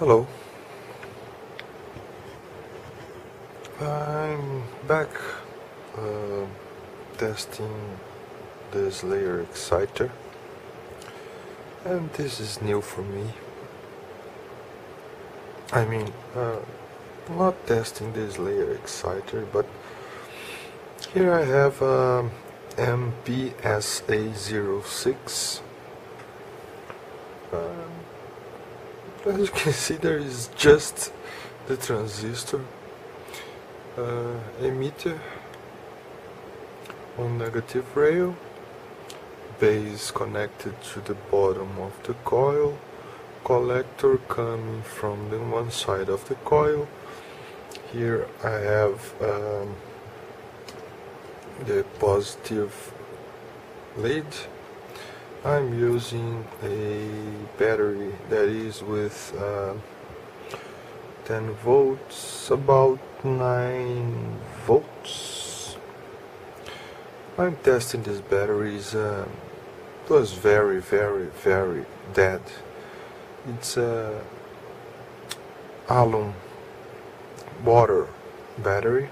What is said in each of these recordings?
Hello. I'm back uh, testing this Slayer exciter and this is new for me. I mean, uh, not testing this Slayer exciter but here I have um, MPSA06 um, as you can see there is just the transistor uh, emitter on negative rail base connected to the bottom of the coil collector coming from the one side of the coil. Here I have um, the positive lead. I'm using a battery that is with uh, 10 volts about 9 volts. I'm testing these batteries uh, it was very very very dead. It's a alum water battery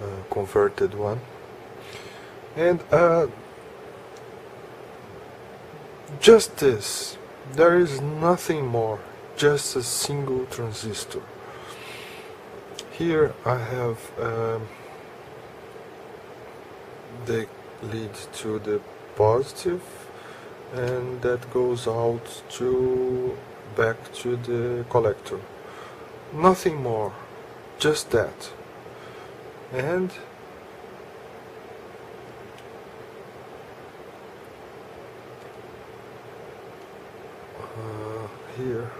uh, converted one. And uh, just this. There is nothing more just a single transistor. Here I have um, the lead to the positive and that goes out to back to the collector. Nothing more just that. And here.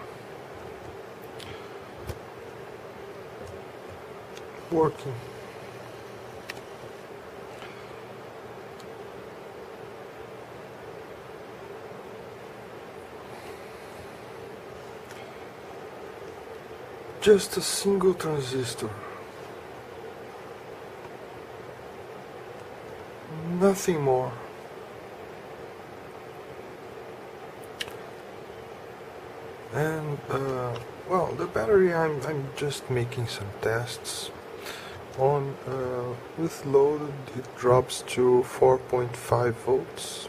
Working. Just a single transistor. Nothing more and uh, well the battery I'm, I'm just making some tests. On uh, with load it drops to 4.5 volts.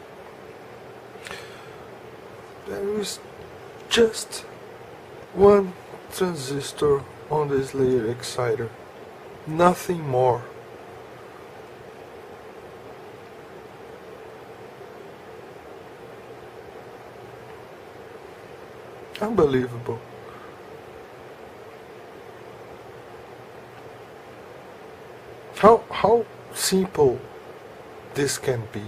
There is just one transistor on this Slayer exciter. Nothing more unbelievable. How how simple this can be.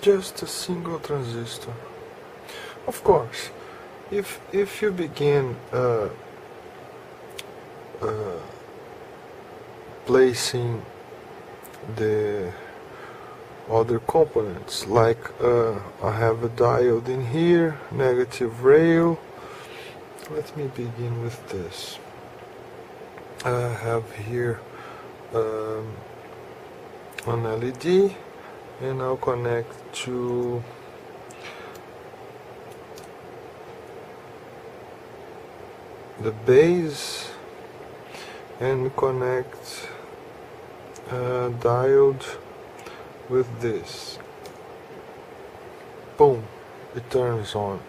Just a single transistor. Of course if if you begin uh, uh, placing the other components like uh, I have a diode in here negative rail. Let me begin with this. I have here um, an LED and I'll connect to the base and connect a diode with this. Boom. It turns on.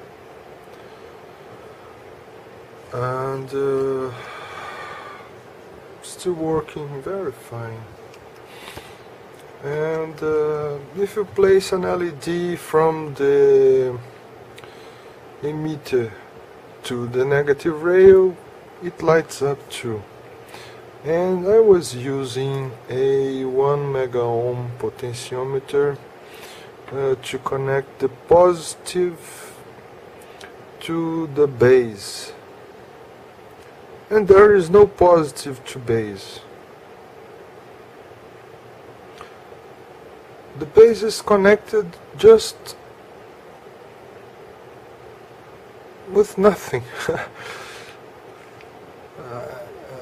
And uh, still working very fine. And uh, if you place an LED from the emitter to the negative rail it lights up too and I was using a 1 mega ohm potentiometer uh, to connect the positive to the base and there is no positive to base the base is connected just with nothing. uh,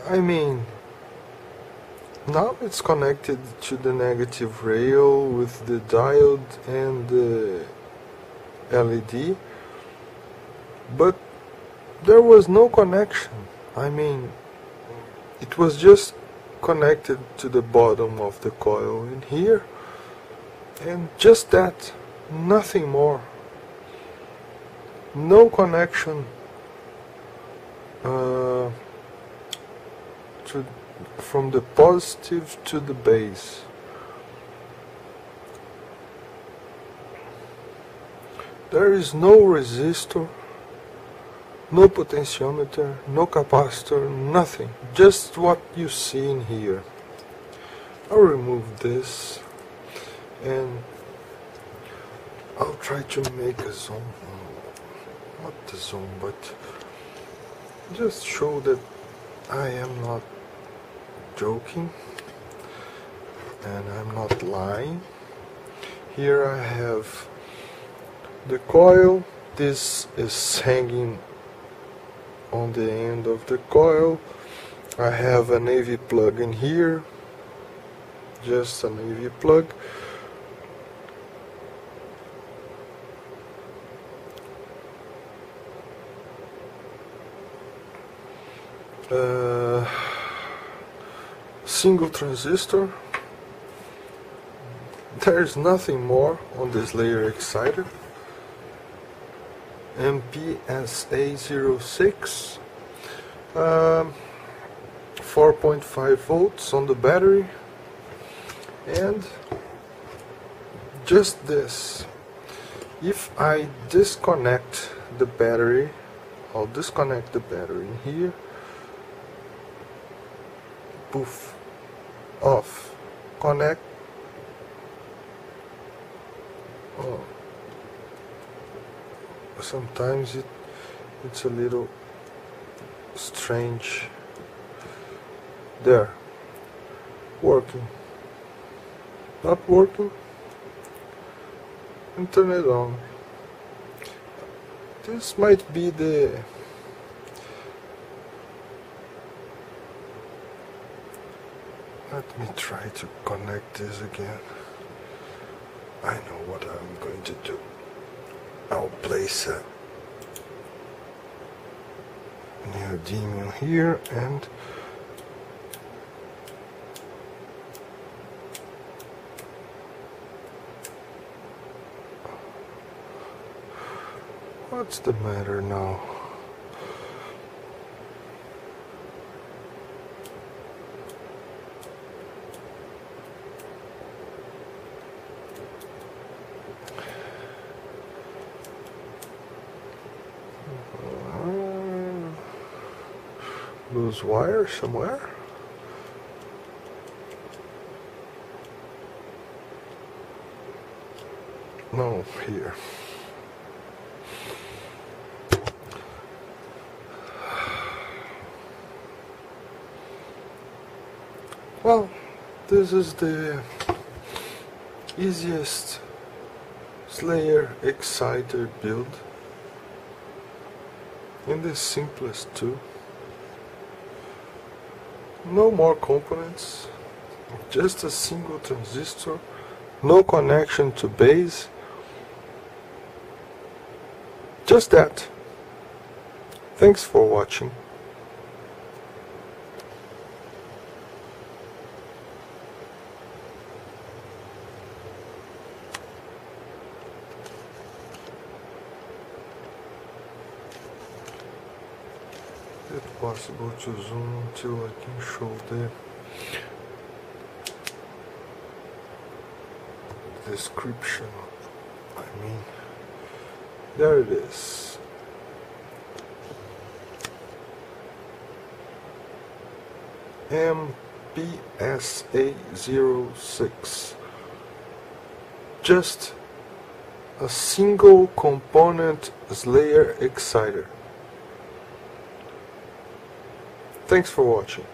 I mean, now it's connected to the negative rail with the diode and the LED but there was no connection. I mean it was just connected to the bottom of the coil in here. And just that nothing more. No connection uh, to, from the positive to the base there is no resistor no potentiometer, no capacitor, nothing. Just what you see in here. I'll remove this and I'll try to make a zoom. Not the zoom, but just show that I am not joking and I'm not lying. Here I have the coil. This is hanging on the end of the coil I have an AV plug in here just an AV plug uh, single transistor. There's nothing more on this Slayer exciter MPSA06 um, 4.5 volts on the battery. And just this. If I disconnect the battery I'll disconnect the battery here. Poof off. Connect. Oh. Sometimes it it's a little strange. There. Working. Not working. And turn it on. This might be the let me try to connect this again. I know what I'm going to do. I'll place a neodymium here and what's the matter now loose wire somewhere. No, here. Well, this is the easiest Slayer Exciter build and the simplest too no more components just a single transistor no connection to base. Just that. Thanks for watching it possible to zoom until I can show the description I mean there it is. MPSA06 just a single component Slayer exciter Thanks for watching.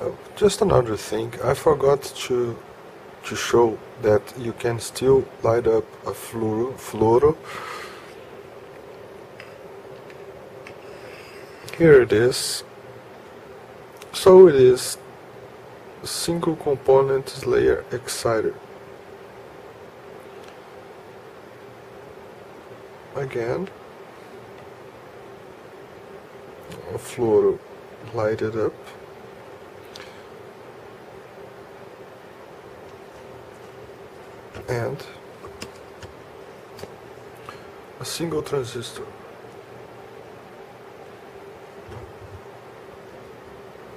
Oh, just another thing, I forgot to to show that you can still light up a fluoro, fluoro. Here it is. So it is a single component Slayer exciter. Again, a fluoro lighted up. and a single transistor.